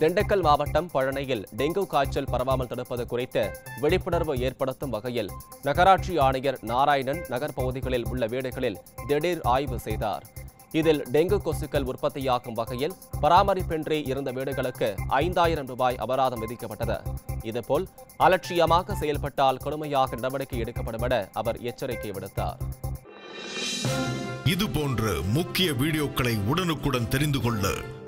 திண்டுக்கல் மாவட்டம் பழனியில் டெங்கு காய்ச்சல் பரவாமல் தடுப்பது குறித்து விழிப்புணர்வு ஏற்படுத்தும் வகையில் நகராட்சி ஆணையர் நாராயணன் நகர் பகுதிகளில் உள்ள வீடுகளில் திடீர் ஆய்வு செய்தார். இதில் டெங்கு கொசுக்கள் உற்பத்தியாகும் வகையில் பராமரிப்பின்றி இருந்த வீடுகளுக்கு ஐந்தாயிரம் ரூபாய் அபராதம் விதிக்கப்பட்டது. இதுபோல் அலட்சியமாக செயல்பட்டால் கடுமையாக நடவடிக்கை எடுக்கப்படும் என அவர் எச்சரிக்கை விடுத்தார். இது போன்ற முக்கிய வீடியோக்களை உடனுக்குடன் தெரிந்து கொள்ள